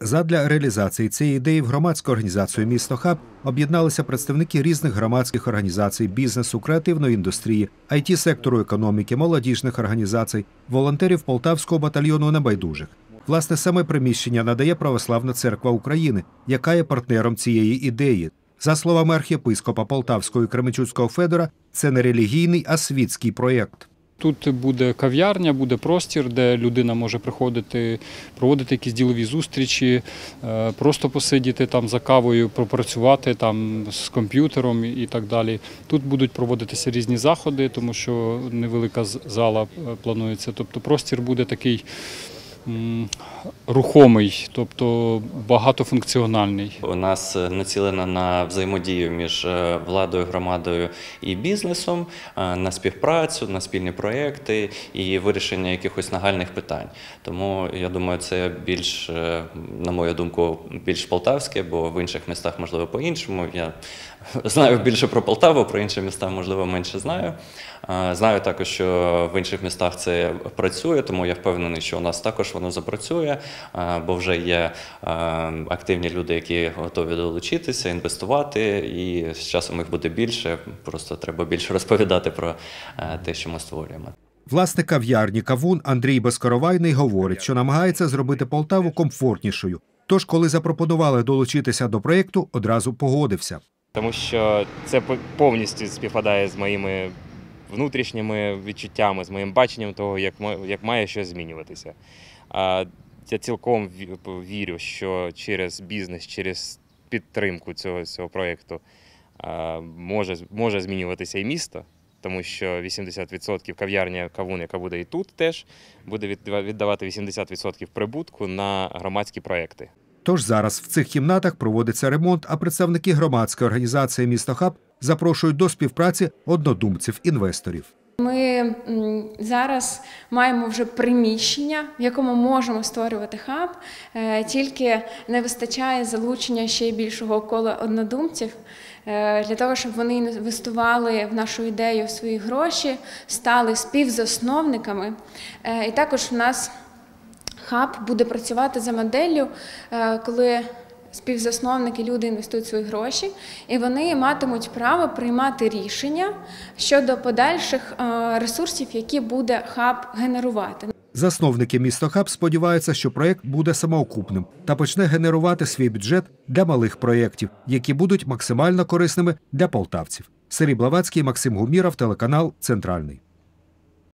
Задля реалізації цієї ідеї в громадську організацію Місто Хаб об'єдналися представники різних громадських організацій, бізнесу, креативної індустрії, it сектору економіки, молодіжних організацій, волонтерів Полтавського батальйону небайдужих. Власне, саме приміщення надає Православна церква України, яка є партнером цієї ідеї. За словами архієпископа Полтавського і Кременчуцького Федора, це не релігійний, а світський проєкт. Тут буде кав'ярня, буде простір, де людина може приходити, проводити якісь ділові зустрічі, е, просто посидіти там за кавою, пропрацювати там з комп'ютером і так далі. Тут будуть проводитися різні заходи, тому що невелика зала е, планується. Тобто простір буде такий рухомий, тобто багатофункціональний. У нас е, націлено на взаємодію між е, владою, громадою і бізнесом, е, на співпрацю, на спільні проекти і вирішення якихось нагальних питань. Тому я думаю, це більш, на мою думку, більш полтавське, бо в інших містах можливо по-іншому. Я знаю більше про Полтаву, про інші міста, можливо, менше знаю. Знаю також, що в інших містах це працює, тому я впевнений, що у нас також воно запрацює, е, бо вже є е, активні люди, які готові долучитися, інвестувати, і з часом їх буде більше. Просто треба більше розповідати про е, те, що ми створюємо. Власник кав'ярні Кавун Андрій Безкоровайний говорить, що намагається зробити Полтаву комфортнішою. Тож, коли запропонували долучитися до проєкту, одразу погодився. тому що це по- повністю співпадає з моїми внутрішніми відчуттями, з моїм баченням того, як має щось змінюватися. Я цілком ві- вірю, що через бізнес, через підтримку цього, цього проєкту може, може змінюватися і місто. Тому що 80% кав'ярня кавун, яка буде і тут, теж буде віддавати 80% прибутку на громадські проекти. Тож зараз в цих кімнатах проводиться ремонт, а представники громадської організації Місто Хаб запрошують до співпраці однодумців-інвесторів. Ми зараз маємо вже приміщення, в якому можемо створювати хаб, е, тільки не вистачає залучення ще більшого кола однодумців е, для того, щоб вони інвестували в нашу ідею свої гроші, стали співзасновниками. Е, І також в нас хаб буде працювати за моделлю, коли співзасновники люди інвестують свої гроші, і вони матимуть право приймати рішення щодо подальших е, ресурсів, які буде хаб генерувати. Засновники місто Хаб сподіваються, що проєкт буде самоокупним та почне генерувати свій бюджет для малих проєктів, які будуть максимально корисними для полтавців. Сергій Блавацький, Максим Гуміров, телеканал Центральний.